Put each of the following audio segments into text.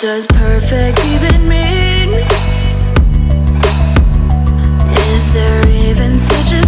does perfect even mean? Is there even such a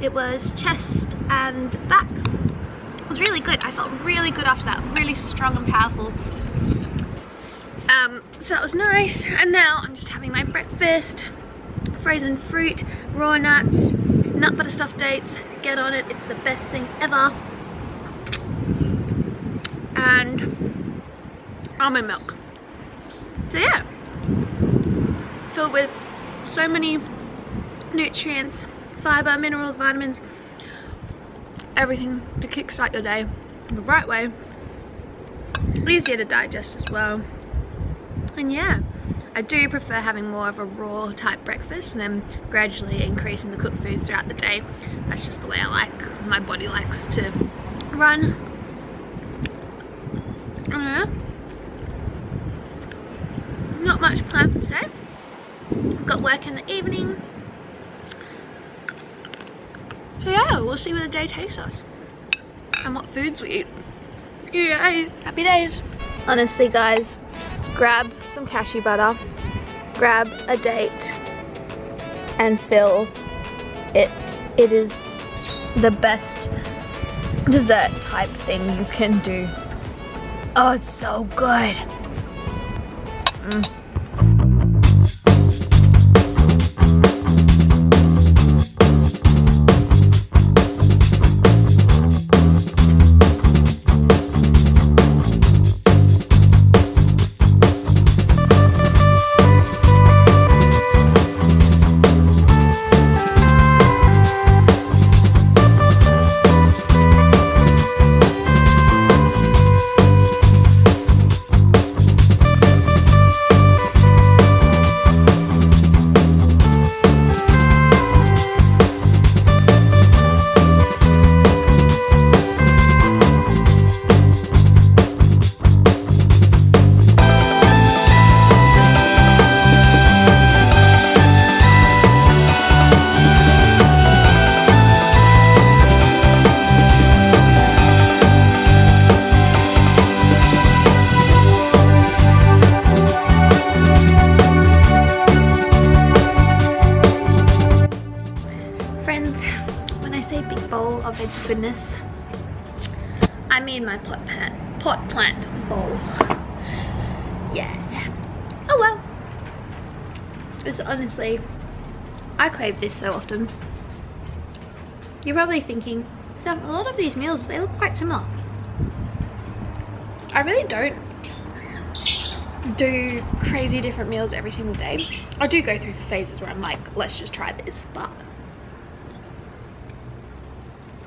It was chest and back. It was really good. I felt really good after that. Really strong and powerful. Um, so that was nice. And now I'm just having my breakfast. Frozen fruit, raw nuts, nut butter stuffed dates. Get on it. It's the best thing ever and almond milk. So yeah, filled with so many nutrients, fiber, minerals, vitamins, everything to kickstart your day in the right way. Easier to digest as well. And yeah, I do prefer having more of a raw type breakfast and then gradually increasing the cooked foods throughout the day. That's just the way I like, my body likes to run. Not much planned for today. I've got work in the evening. So yeah, we'll see where the day takes us. And what foods we eat. Yay! Happy days! Honestly guys, grab some cashew butter, grab a date, and fill it. It is the best dessert type thing you can do. Oh, it's so good. Mm. Goodness, I mean my pot plant, pot plant bowl. Yeah. Oh well. It's honestly, I crave this so often. You're probably thinking, Sam, a lot of these meals, they look quite similar. I really don't do crazy different meals every single day. I do go through phases where I'm like, let's just try this, but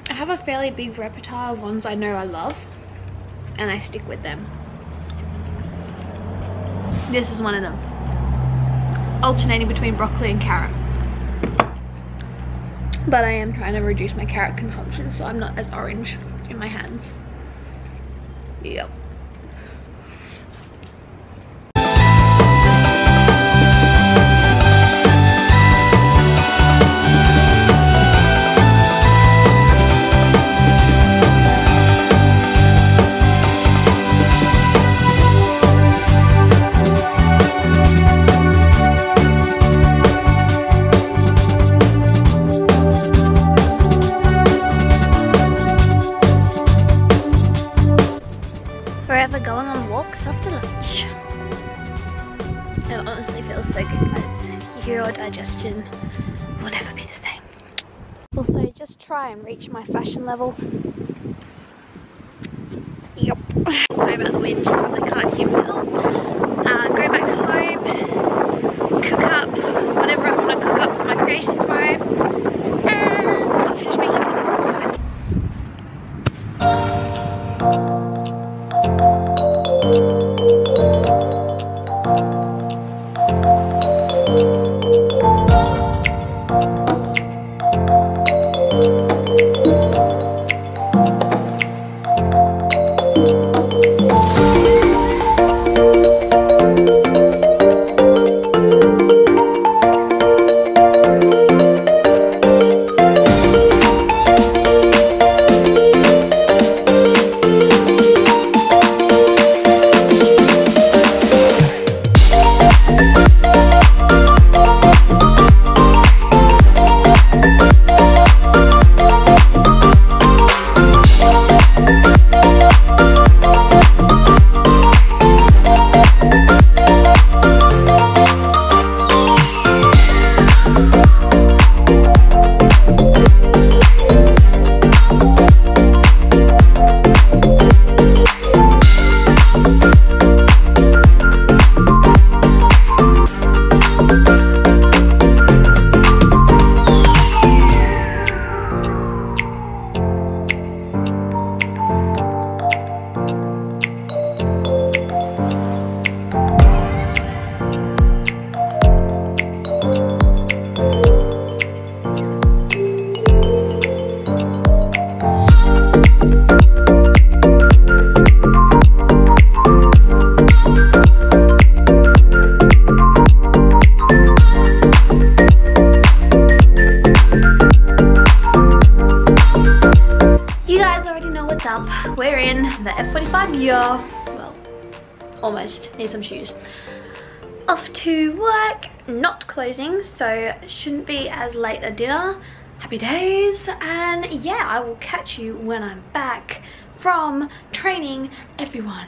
I have a fairly big repertoire of ones I know I love and I stick with them. This is one of them. Alternating between broccoli and carrot. But I am trying to reduce my carrot consumption so I'm not as orange in my hands. Yep. Your digestion will never be the same. Also just try and reach my fashion level. Yep. Sorry about the wind, you probably can't hear me well. Uh, go back home, cook up whatever I want to cook up for my creation tomorrow, up. We're in the F45 year. Well, almost. Need some shoes. Off to work. Not closing, so shouldn't be as late at dinner. Happy days. And yeah, I will catch you when I'm back from training everyone.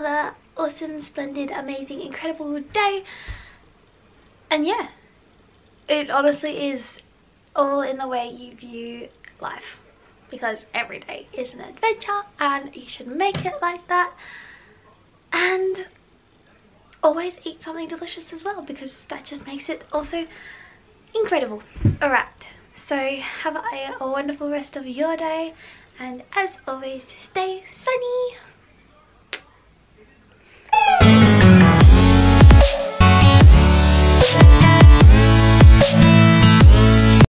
Another awesome, splendid, amazing, incredible day. And yeah, it honestly is all in the way you view life. Because every day is an adventure and you should make it like that. And always eat something delicious as well because that just makes it also incredible. Alright, so have a, a wonderful rest of your day and as always stay sunny.